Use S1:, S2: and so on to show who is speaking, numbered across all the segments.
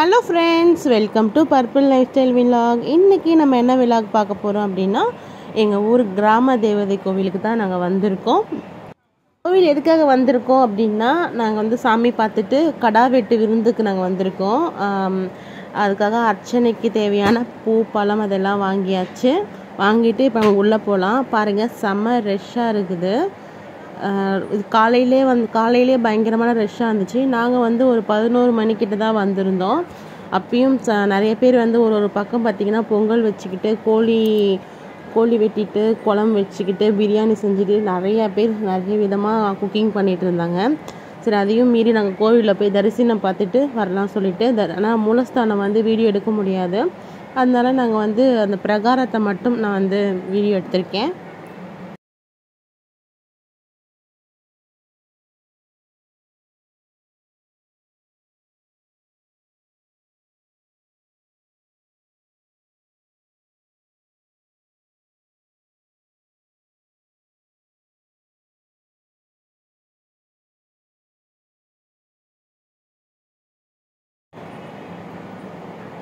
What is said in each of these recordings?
S1: Hello friends welcome to purple lifestyle vlog இன்றைக்கி நம்ம என்ன விலாக் பார்க்க போகிறோம் அப்படின்னா எங்கள் ஊர் கிராம தேவதை கோவிலுக்கு தான் நாங்கள் வந்திருக்கோம். கோவில் எதுக்காக வந்திருக்கோம் அப்படின்னா நாங்கள் வந்து சாமி பார்த்துட்டு கடா வெட்டு விருந்துக்கு நாங்கள் வந்திருக்கோம். அதுக்காக அர்ச்சனைக்கு தேவையான பூ பழம் அதெல்லாம் வாங்கியாச்சு. வாங்கிட்டு இப்போ உள்ளே போகலாம் பாருங்கள் செம்ம ரெஷ்ஷாக இருக்குது. இது காலையிலே வந்து காலையிலே பயங்கரமான ரஷ்ஷாக இருந்துச்சு. நாங்கள் வந்து ஒரு பதினோரு மணிக்கிட்ட தான் வந்திருந்தோம். அப்பயும் ச நிறைய பேர் வந்து ஒரு ஒரு பக்கம் பார்த்திங்கன்னா பொங்கல் வச்சுக்கிட்டு கோழி கோழி வெட்டிட்டு குழம்பு வச்சுக்கிட்டு பிரியாணி செஞ்சுட்டு நிறைய பேர் நிறைய விதமாக குக்கிங் பண்ணிகிட்டு இருந்தாங்க. சரி அதையும் மீறி நாங்கள் கோவிலில் போய் தரிசனம் பார்த்துட்டு வரலாம் சொல்லிட்டு த ஆனால் மூலஸ்தானம் வந்து வீடியோ எடுக்க முடியாது. அதனால் நாங்கள் வந்து அந்த பிரகாரத்தை மட்டும் நான் வந்து வீடியோ எடுத்திருக்கேன்.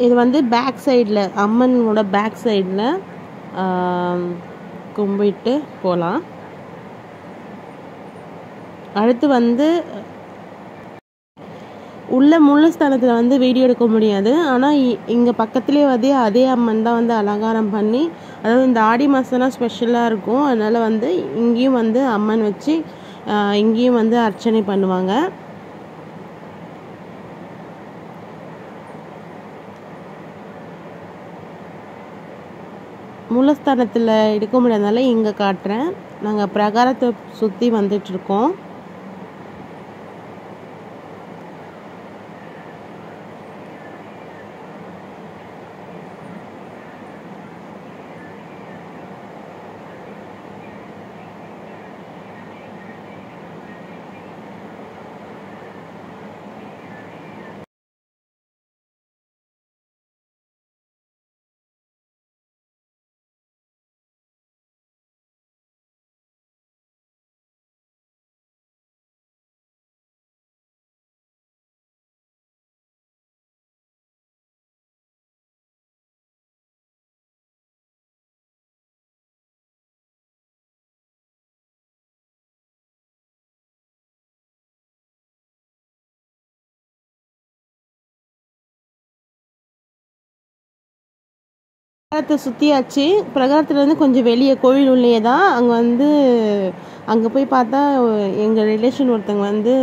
S1: இது வந்து பேக் சைடில் அம்மனோட பேக் சைடில் கும்பிட்டு போகலாம் அடுத்து வந்து உள்ள முள்ளஸ்தானத்தில் வந்து வீடியோ எடுக்க முடியாது. ஆனால் இங்கே பக்கத்துலேயே வந்து அதே அம்மன் தான் வந்து அலங்காரம் பண்ணி அதாவது இந்த ஆடி மாதம்லாம் ஸ்பெஷலாக இருக்கும். அதனால் வந்து இங்கேயும் வந்து அம்மன் வச்சு இங்கேயும் வந்து அர்ச்சனை பண்ணுவாங்க. மூலஸ்தானத்தில் எடுக்க முடியாதனால இங்கே காட்டுறேன். நாங்கள் பிரகாரத்தை சுற்றி வந்துட்டுருக்கோம் பிரகாரத்தை சுற்றியாச்சு பிரகாரத்துலேருந்து கொஞ்சம் வெளியே கோவில் உள்ளே தான். அங்கே வந்து அங்கே போய் பார்த்தா எங்கள் ரிலேஷன் ஒருத்தவங்க வந்து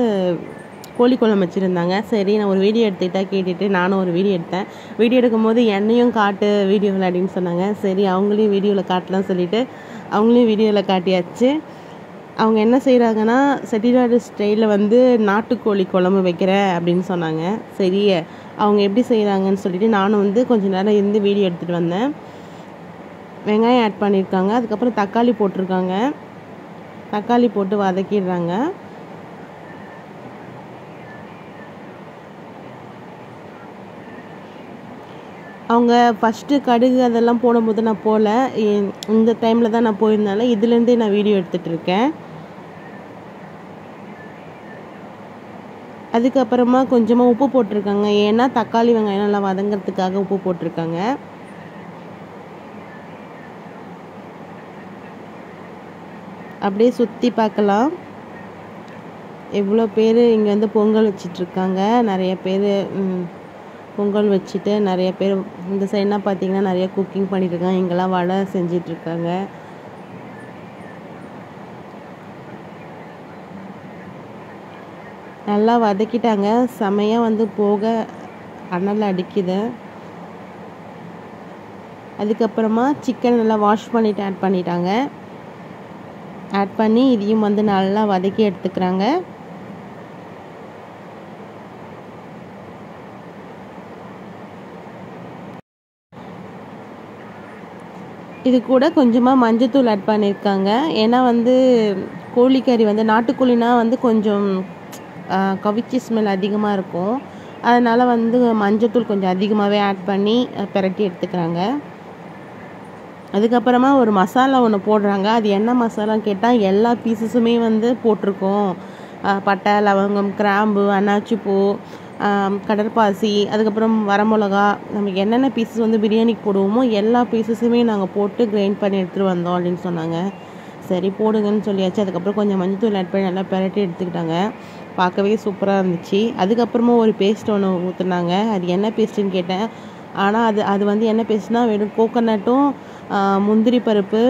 S1: கோழி குளம் வச்சுருந்தாங்க. சரி நான் ஒரு வீடியோ எடுத்துக்கிட்டா கேட்டுட்டு நானும் ஒரு வீடியோ எடுத்தேன். வீடியோ எடுக்கும்போது என்னையும் காட்டு வீடியோவில் அப்படின்னு சொன்னாங்க. சரி அவங்களையும் வீடியோவில் காட்டலாம் சொல்லிட்டு அவங்களையும் வீடியோவில் காட்டியாச்சு. அவங்க என்ன செய்கிறாங்கன்னா செட்டிநாடு ஸ்டைலில் வந்து நாட்டுக்கோழி குழம்பு வைக்கிறேன் அப்படின்னு சொன்னாங்க. சரி அவங்க எப்படி செய்கிறாங்கன்னு சொல்லிட்டு நானும் வந்து கொஞ்சம் நேரம் இருந்து வீடியோ எடுத்துகிட்டு வந்தேன். வெங்காயம் ஆட் பண்ணியிருக்காங்க. அதுக்கப்புறம் தக்காளி போட்டிருக்காங்க. தக்காளி போட்டு வதக்கிடுறாங்க. அவங்க ஃபஸ்ட்டு கடுகு அதெல்லாம் போடும்போது நான் போகல இந்த டைமில் தான் நான் போயிருந்தால இதுலேருந்தே நான் வீடியோ எடுத்துகிட்டு அதுக்கப்புறமா கொஞ்சமாக உப்பு போட்டிருக்காங்க. ஏன்னா தக்காளி வெங்காயம் நல்லா வதங்கிறதுக்காக உப்பு போட்டிருக்காங்க. அப்படியே சுற்றி பார்க்கலாம். எவ்வளோ பேர் இங்கே வந்து பொங்கல் வச்சிட்ருக்காங்க. நிறைய பேர் பொங்கல் வச்சுட்டு நிறைய பேர் இந்த சைடெலாம் பார்த்தீங்கன்னா நிறைய குக்கிங் பண்ணிட்டுருக்காங்க இங்கெல்லாம் வடை செஞ்சிட்ருக்காங்க. நல்லா வதக்கிட்டாங்க. செமையாக வந்து போக அனல் அடிக்குது. அதுக்கப்புறமா சிக்கன் நல்லா வாஷ் பண்ணிட்டு ஆட் பண்ணிட்டாங்க. ஆட் பண்ணி இதையும் வந்து நல்லா வதக்கி எடுத்துக்கிறாங்க. இது கூட கொஞ்சமாக மஞ்சத்தூள் ஆட் பண்ணியிருக்காங்க ஏன்னா வந்து கோழிக்கறி வந்து நாட்டுக்கோழினா வந்து கொஞ்சம் கவிச்சி ஸ்மெல் அதிகமாக இருக்கும். அதனால் வந்து மஞ்சத்தூள் கொஞ்சம் அதிகமாகவே ஆட் பண்ணி பெரட்டி பிரட்டி எடுத்துக்கிறாங்க. அதுக்கப்புறமா ஒரு மசாலா ஒன்று போடுறாங்க. அது என்ன மசாலான்னு கேட்டால் எல்லா பீசஸுமே வந்து போட்டிருக்கோம். பட்டை லவங்கம் கிராம்பு அன்னாச்சிப்பூ கடற்பாசி அதுக்கப்புறம் வரமிளகா நமக்கு என்னென்ன பீசஸ் வந்து பிரியாணிக்கு போடுவோமோ எல்லா பீசஸுமே நாங்கள் போட்டு கிரைண்ட் பண்ணி எடுத்துகிட்டு வந்தோம் அப்படின்னு சொன்னாங்க. சரி போடுங்கன்னு சொல்லியாச்சு. அதுக்கப்புறம் கொஞ்சம் மஞ்சத்தூள் ஆட் பண்ணி நல்லா பிரட்டி எடுத்துக்கிட்டாங்க. பார்க்கவே சூப்பராக இருந்துச்சு. அதுக்கப்புறமா ஒரு பேஸ்ட் ஒன்று ஊற்றுனாங்க அது என்ன பேஸ்ட்டுன்னு கேட்டேன். ஆனால் அது அது வந்து என்ன பேஸ்ட்னா வெறும் கோகோனட்டும் முந்திரி பருப்பு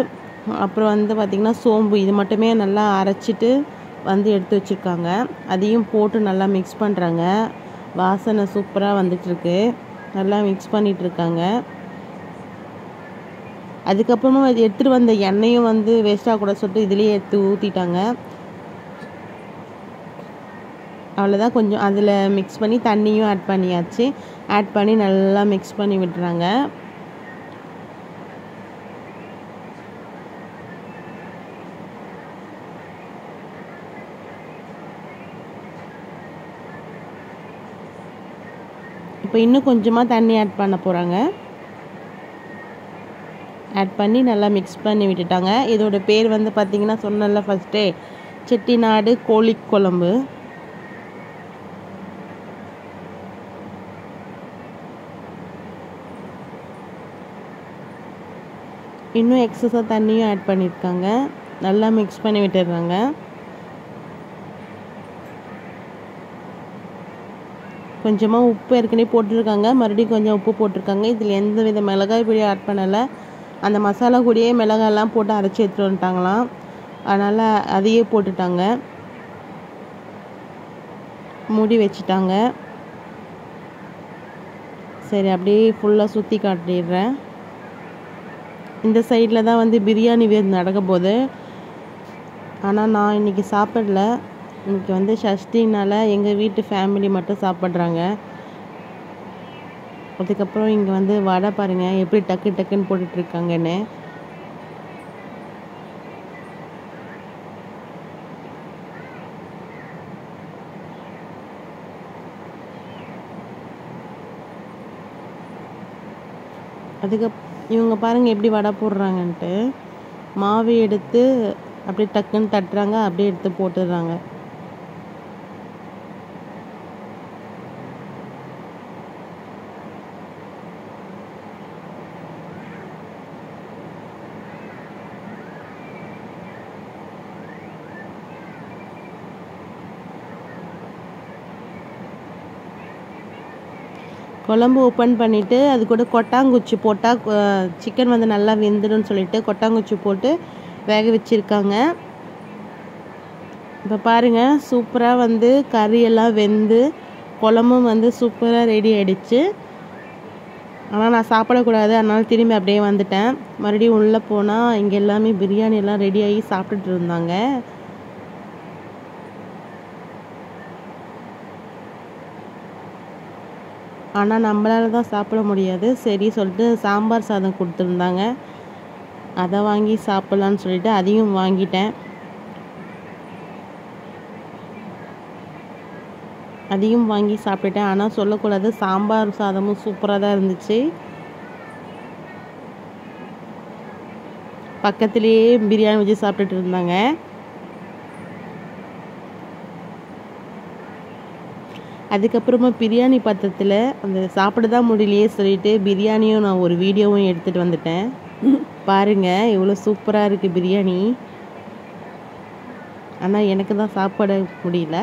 S1: அப்புறம் வந்து பார்த்திங்கன்னா சோம்பு. இது மட்டுமே நல்லா அரைச்சிட்டு வந்து எடுத்து வச்சுருக்காங்க. அதையும் போட்டு நல்லா மிக்ஸ் பண்ணுறாங்க வாசனை சூப்பராக வந்துட்டுருக்கு நல்லா மிக்ஸ் பண்ணிகிட்ருக்காங்க இருக்காங்க. அதுக்கப்புறமா எடுத்துகிட்டு வந்த எண்ணெயும் வந்து வேஸ்ட்டாக கூட சொல்லிட்டு இதுலேயே எடுத்து ஊற்றிட்டாங்க அவ்வளோதான் கொஞ்சம் அதில் மிக்ஸ் பண்ணி தண்ணியும் ஆட் பண்ணியாச்சு. ஆட் பண்ணி நல்லா மிக்ஸ் பண்ணி விட்டுறாங்க. இப்போ இன்னும் கொஞ்சமாக தண்ணி ஆட் பண்ண போகிறாங்க ஆட் பண்ணி நல்லா மிக்ஸ் பண்ணி விட்டுட்டாங்க. இதோட பேர் வந்து பார்த்திங்கன்னா சொன்னல ஃபஸ்ட்டே செட்டிநாடு கோழி குழம்பு இன்னும் எக்ஸஸாக தண்ணியும் ஆட் பண்ணியிருக்காங்க நல்லா மிக்ஸ் பண்ணி விட்டுடுறாங்க கொஞ்சமாக உப்பு ஏற்கனவே போட்டிருக்காங்க. மறுபடியும் கொஞ்சம் உப்பு போட்டிருக்காங்க. இதில் எந்த வித மிளகாய் பொடி ஆட் பண்ணலை. அந்த மசாலா கூடயே மிளகாயெல்லாம் போட்டு அரைச்சி எடுத்துகிட்டு வந்துட்டாங்களாம். அதனால் அதையே போட்டுட்டாங்க. மூடி வச்சுட்டாங்க. சரி அப்படியே ஃபுல்லாக சுற்றி காட்டிடுறேன். இந்த சைடில் தான் வந்து பிரியாணி வேறு நடக்க போகுது. ஆனால் நான் இன்றைக்கி சாப்பிடல. இன்றைக்கி வந்து ஷஷ்டினால் எங்கள் வீட்டு ஃபேமிலி மட்டும் சாப்பிட்றாங்க. அதுக்கப்புறம் இங்கே வந்து வடை பாருங்கள் எப்படி டக்கு டக்குன்னு போட்டுட்ருக்காங்கன்னு. அதுக்கு இவங்க பாருங்கள் எப்படி வடை போடுறாங்கன்ட்டு. மாவு எடுத்து அப்படியே டக்குன்னு தட்டுறாங்க அப்படியே எடுத்து போட்டுடுறாங்க. குழம்பு ஓப்பன் பண்ணிவிட்டு அது கூட கொட்டாங்குச்சி போட்டால் சிக்கன் வந்து நல்லா வெந்துடும் சொல்லிட்டு கொட்டாங்குச்சி போட்டு வேக வச்சுருக்காங்க. இப்போ பாருங்கள் சூப்பராக வந்து கறியெல்லாம் வெந்து குழம்பும் வந்து சூப்பராக ரெடி ஆகிடுச்சு ஆனால் நான் சாப்பிடக்கூடாது அதனால் திரும்பி அப்படியே வந்துட்டேன். மறுபடியும் உள்ளே போனால் இங்கே எல்லாமே பிரியாணி எல்லாம் ரெடி ஆகி சாப்பிட்டுட்டு இருந்தாங்க. ஆனால் நம்மளால தான் சாப்பிட முடியாது. சரி சொல்லிட்டு சாம்பார் சாதம் கொடுத்துருந்தாங்க. அதை வாங்கி சாப்பிட்லான்னு சொல்லிட்டு அதையும் வாங்கிட்டேன். அதையும் வாங்கி சாப்பிட்டுட்டேன். ஆனால் சொல்லக்கூடாது சாம்பார் சாதமும் சூப்பராக தான் இருந்துச்சு. பக்கத்துலேயே பிரியாணி வச்சு சாப்பிட்டுட்டு இருந்தாங்க. அதுக்கப்புறமா பிரியாணி பாத்திரத்தில் அந்த சாப்பிட தான் முடியலையே சொல்லிட்டு பிரியாணியும் நான் ஒரு வீடியோவும் எடுத்துகிட்டு வந்துட்டேன். பாருங்கள் இவ்வளோ சூப்பராக இருக்குது பிரியாணி. ஆனால் எனக்கு தான் சாப்பிட முடியல.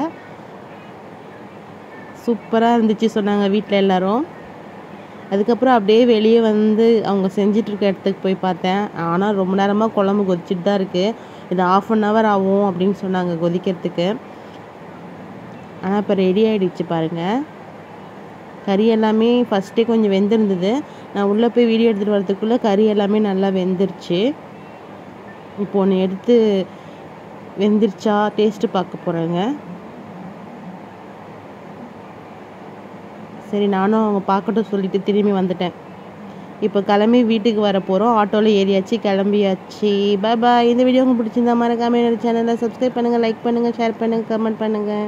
S1: சூப்பராக இருந்துச்சு சொன்னாங்க வீட்டில் எல்லாரும். அதுக்கப்புறம் அப்படியே வெளியே வந்து அவங்க செஞ்சிட்ருக்க இடத்துக்கு போய் பார்த்தேன். ஆனால் ரொம்ப நேரமாக குழம்பு கொதிச்சுட்டு தான் இருக்குது இது ஆஃப் அன் ஹவர் ஆகும் அப்படின்னு சொன்னாங்க கொதிக்கிறதுக்கு. ஆனால் இப்போ ரெடி ஆகிடுச்சு பாருங்கள் கறி எல்லாமே ஃபஸ்ட்டே கொஞ்சம் வெந்திருந்தது. நான் உள்ளே போய் வீடியோ எடுத்துகிட்டு வரதுக்குள்ளே கறி எல்லாமே நல்லா வெந்துருச்சு. இப்போ ஒன்று எடுத்து வெந்துருச்சா? டேஸ்ட்டு பார்க்க போகிறேங்க சரி நானும் அவங்க பார்க்கட்டும் சொல்லிட்டு திரும்பி வந்துட்டேன். இப்போ கிளம்பி வீட்டுக்கு வர போகிறோம் ஆட்டோவில் ஏறியாச்சு கிளம்பியாச்சு. பாய் பாய் இந்த வீடியோ உங்களுக்கு பிடிச்சிருந்தா மறக்காம என்னோடய சேனலை சப்ஸ்கிரைப் பண்ணுங்கள் லைக் பண்ணுங்கள் ஷேர் பண்ணுங்கள் கமெண்ட் பண்ணுங்கள்